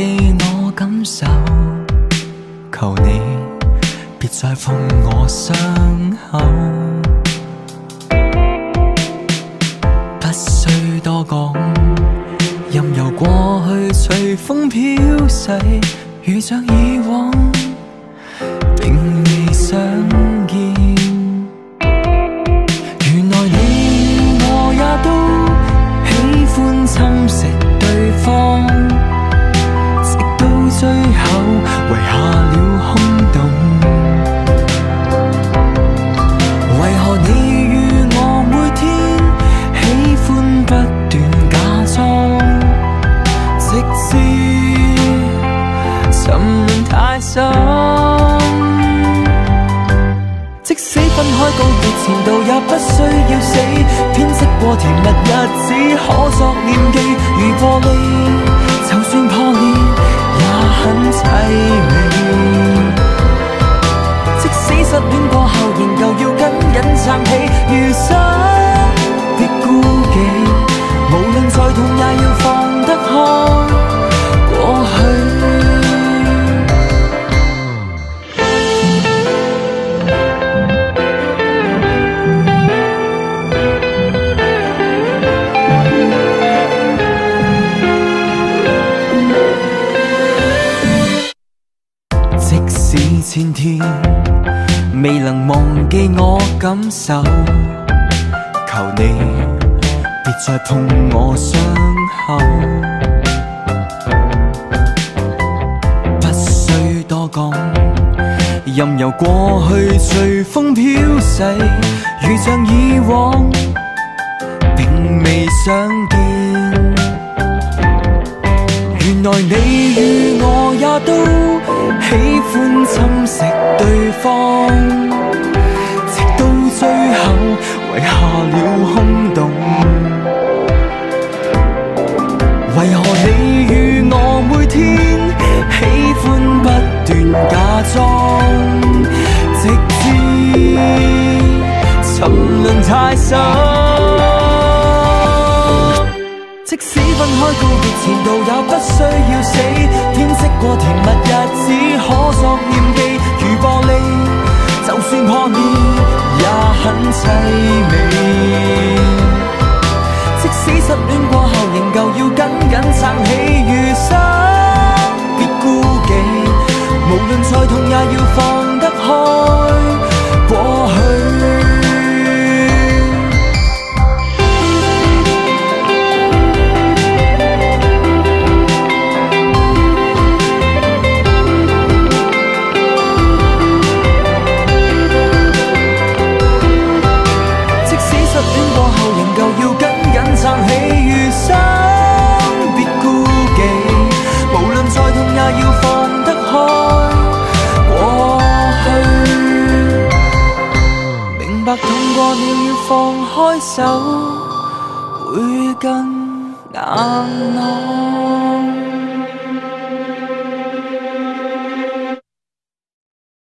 记我感受，求你别再碰我伤口，不需多讲，任由过去随风飘逝，如像以往。即使分开告别前度，也不需要死。编织过甜蜜日子，可作念记。如玻璃，就算破裂。天天未能忘记我感受，求你别再碰我伤口。不需多讲，任由过去随风飘逝，如像以往，并未相见。原来你与我也都。喜欢侵蚀对方，直到最后遗下了空洞。为何你与我每天喜欢不断假装，直至沉沦太深？即使分开，告别前度也不需要死。天色过甜蜜日子，可作念记。如玻璃，就算破灭也很凄美。即使失恋过后，仍旧要紧紧撑起余生别孤寂。无论再痛，也要放得开。放开手，会更难耐。